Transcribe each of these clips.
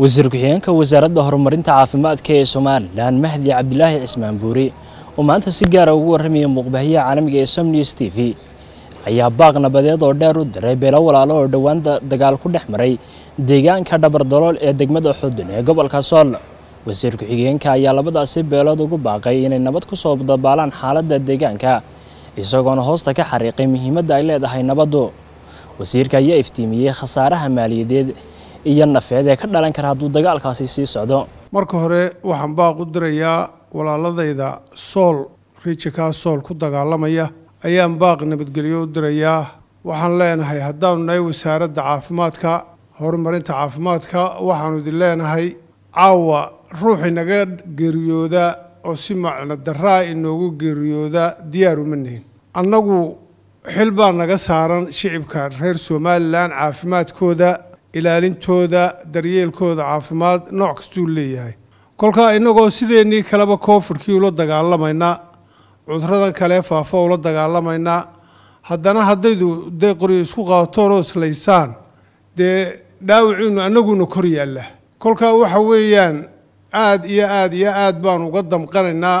wasiir ku-xigeenka wasaaradda horumarinta caafimaadka ee somalilan mahdi cabdilaahi cismaan buuri oo maanta si gaara ugu warramaya muuqbaahiyaha caalamiga ee somnews t v ayaa baaq nabadeed oo dheer u diray beelo walaalo oo dhowaan dagaal ku dhex maray deegaanka dhabardalool ee degmada xudun ee gobolka sool. Wasiir ku-xigeenka ayaa labadaasi beelood ugu baaqay inay nabad ku soo dabaalaan xaaladda deegaanka isagoona hoosta ka xariiqay muhiimadda ay leedahay nabaddu. Wasiirka ayaa iftiimiyey khasaaraha maaliyadeed iyo nafeed ee ka dhalan kara hadduu dagaalkaasi sii socdo. Marka hore waxaan baaq u dirayaa walaaladayda sool rijikaa sool ku dagaalamaya. Ayaan baaq nabadgelyo u dirayaa. Waxaan leenahay haddaanu nahay wasaaradda caafimaadka horumarinta caafimaadka waxaanu idin leenahay caawa ruux inaga geeriyooda oo si macno daraa inoogu geeriyooda diyaar uma nihin. Annagu xil baa naga saaran shicibka reer somalilan caafimaadkooda ilaalintooda daryeelkooda caafimaad nooc kastuu leeyahay. Kolkaa innagoo sideennii kaleba koonfurkii ula dagaalamaynaa cuduradan kale faafa ula dagaalamaynaa haddana haddaydu dee qoryo isku qaatoon oo islaysaan dee dhaawiciinu annaguna kor yaalla. Kolkaa waxa weeyaan aada iyo aada iyo aad baanu uga damqanaynaa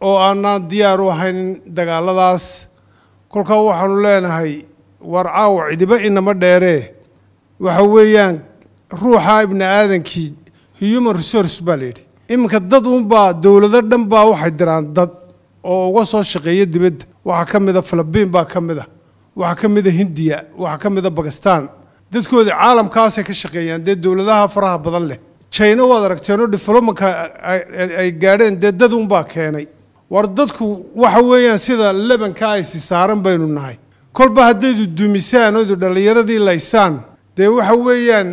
oo aanaan diyaar u ahayn dagaaladaas. Kolkaa waxaanu leenahay war caawa cidiba inama dheeree waxa weeyaan ruuxa ibni aadankii human resource baa layidhi iminka dad uunbaa dowlado dhan baa waxay diraan dad oo uga soo shaqeeya dibadda waxaa ka mid a filibiin baa ka mid a waxaa ka mid a hindiya waxaa ka mid a bakistan dadkooda caalamkaasay ka shaqeeyaan dee dowladaha faraha badan leh. Jina waad aragteenoo developmentka ay gaadheen dee dad uunbaa keenay. War dadku waxa weeyaan sida lebanka aysi saaran baynu nahay. Kolba haddaydu dumisaan oydu dhallinyaradii laysaan dee waxa weeyaan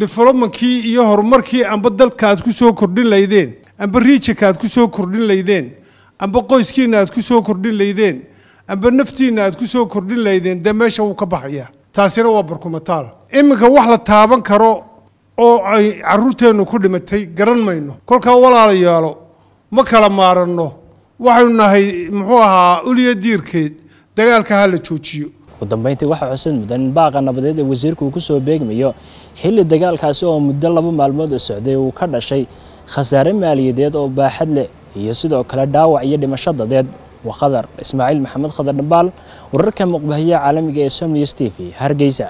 developmentkii iyo horumarkii amba dalka aad ku soo kordhin laydeen amba riijinka aad ku soo kordhin laydeen amba qoyskiina aad ku soo kordhin laydeen amba naftiina aad ku soo kordhin laydeen dee meesha wuu ka baxayaa. Taasina waa barkumataal. Iminka wax la taaban karo oo ay caruurteennu ku dhimatay garan mayno. Kolkaa walaalayaalo ma kala maaranno. Waxaynu nahay muxuu ahaa uliya diirkeed dagaalka ha la joojiyo ugu dambeyntii waxaa xusid mudan in baaqa nabadeed ee wasiirku uu ku soo beegmayo xilli dagaalkaasi oo muddo laba maalmood socday uu ka dhashay khasaare maaliyadeed oo baaxad leh iyo sidoo kale dhaawac iyo dhimasho dadeed. Waa khadar ismaaciil maxamed khadar dhambaal wararka muqbahiyaha caalamiga ee somnews t v hargeysa